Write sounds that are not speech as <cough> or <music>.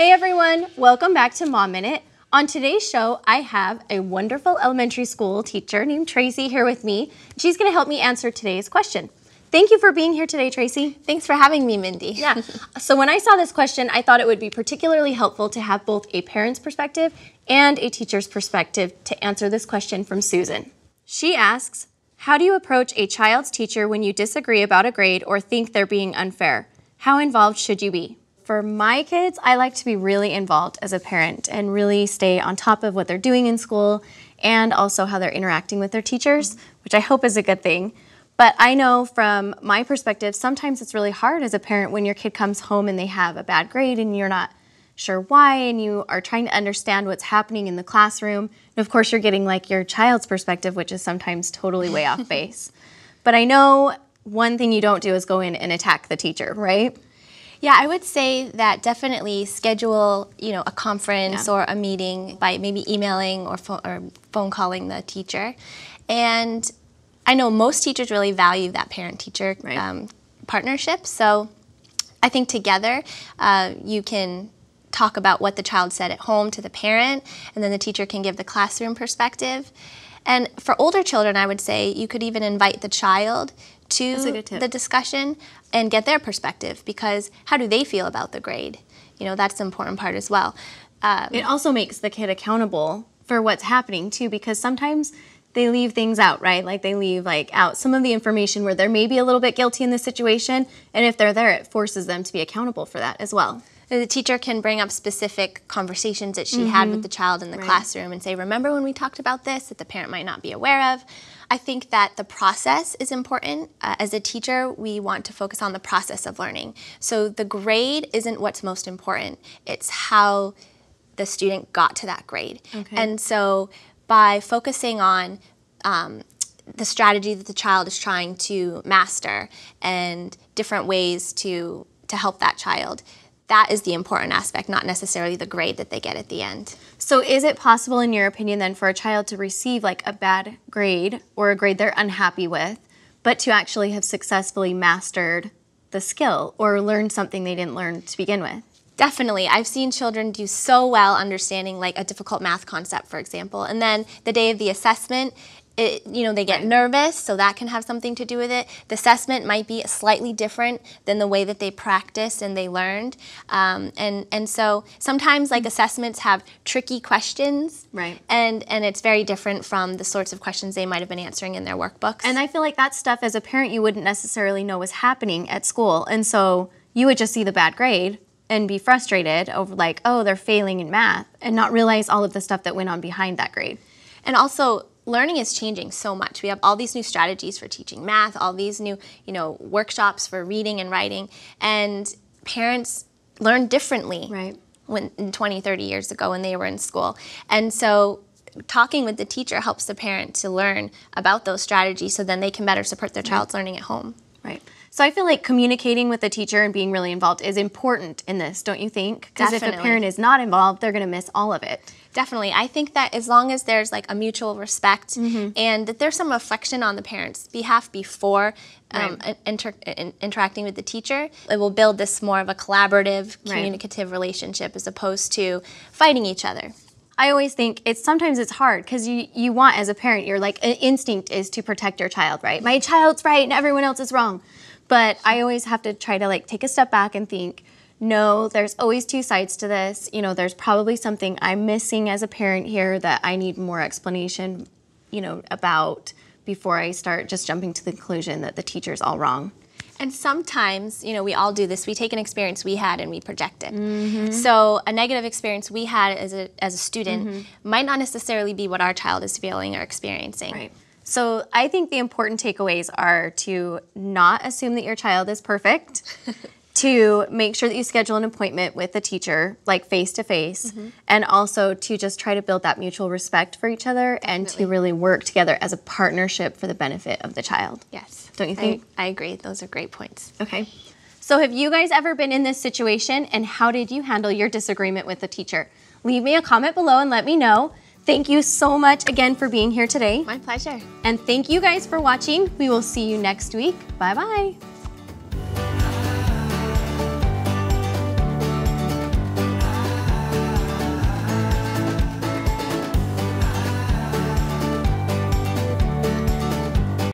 Hey everyone, welcome back to Mom Minute. On today's show, I have a wonderful elementary school teacher named Tracy here with me. She's going to help me answer today's question. Thank you for being here today, Tracy. Thanks for having me, Mindy. <laughs> Yeah. so when I saw this question, I thought it would be particularly helpful to have both a parent's perspective and a teacher's perspective to answer this question from Susan. She asks, how do you approach a child's teacher when you disagree about a grade or think they're being unfair? How involved should you be? For my kids, I like to be really involved as a parent and really stay on top of what they're doing in school and also how they're interacting with their teachers, which I hope is a good thing. But I know from my perspective, sometimes it's really hard as a parent when your kid comes home and they have a bad grade and you're not sure why and you are trying to understand what's happening in the classroom. And of course, you're getting like your child's perspective, which is sometimes totally way off <laughs> base. But I know one thing you don't do is go in and attack the teacher, right? Yeah, I would say that definitely schedule, you know, a conference Yeah. or a meeting by maybe emailing or phone, or phone calling the teacher. And I know most teachers really value that parent-teacher Right. um, partnership. So I think together uh, you can talk about what the child said at home to the parent, and then the teacher can give the classroom perspective. And for older children, I would say you could even invite the child to That's a good tip. the discussion and get their perspective because how do they feel about the grade? You know, that's the important part as well. Um, It also makes the kid accountable for what's happening too, because sometimes they leave things out, right? Like they leave like out some of the information where they're maybe a little bit guilty in this situation, and if they're there, it forces them to be accountable for that as well. The teacher can bring up specific conversations that she had with the child in the classroom and say, Remember when we talked about this that the parent might not be aware of? I think that the process is important. Uh, as a teacher, we want to focus on the process of learning. So the grade isn't what's most important, it's how the student got to that grade. Okay. And so by focusing on um, the strategy that the child is trying to master and different ways to to help that child that is the important aspect not necessarily the grade that they get at the end So, is it possible, in your opinion, then, for a child to receive like a bad grade or a grade they're unhappy with, but to actually have successfully mastered the skill or learned something they didn't learn to begin with? definitely i've seen children do so well understanding like a difficult math concept for example and then the day of the assessment it, you know they get nervous so that can have something to do with it the assessment might be slightly different than the way that they practiced and they learned um, and and so sometimes like assessments have tricky questions Right. and and it's very different from the sorts of questions they might have been answering in their workbooks And I feel like that stuff as a parent you wouldn't necessarily know was happening at school. And so you would just see the bad grade and be frustrated over like, oh, they're failing in math and not realize all of the stuff that went on behind that grade. And also, learning is changing so much. We have all these new strategies for teaching math, all these new, you know, workshops for reading and writing, and parents learn differently Right. when 20, 30 years ago when they were in school. And so talking with the teacher helps the parent to learn about those strategies so then they can better support their child's learning at home. Right. So I feel like communicating with the teacher and being really involved is important in this, don't you think? Because if a parent is not involved, they're going to miss all of it. Definitely. I think that as long as there's like a mutual respect Mm-hmm. and that there's some reflection on the parent's behalf before um, Right. inter- in- interacting with the teacher, it will build this more of a collaborative, Right. communicative relationship as opposed to fighting each other. I always think it's sometimes it's hard because you you want as a parent your like instinct is to protect your child, right? My child's right and everyone else is wrong. But I always have to try to like take a step back and think, no, there's always two sides to this. You know, there's probably something I'm missing as a parent here that I need more explanation, you know, about before I start just jumping to the conclusion that the teacher's all wrong. And sometimes, you know, we all do this. We take an experience we had and we project it. Mm-hmm. So a negative experience we had as a, as a student Mm-hmm. might not necessarily be what our child is feeling or experiencing. Right. So I think the important takeaways are to not assume that your child is perfect, <laughs> to make sure that you schedule an appointment with the teacher, like face to face, and also to just try to build that mutual respect for each other and to really work together as a partnership for the benefit of the child. Yes. Don't you I- think? I agree. Those are great points. Okay. So, have you guys ever been in this situation and how did you handle your disagreement with the teacher? Leave me a comment below and let me know. Thank you so much again for being here today. My pleasure. And thank you guys for watching. We will see you next week. Bye bye.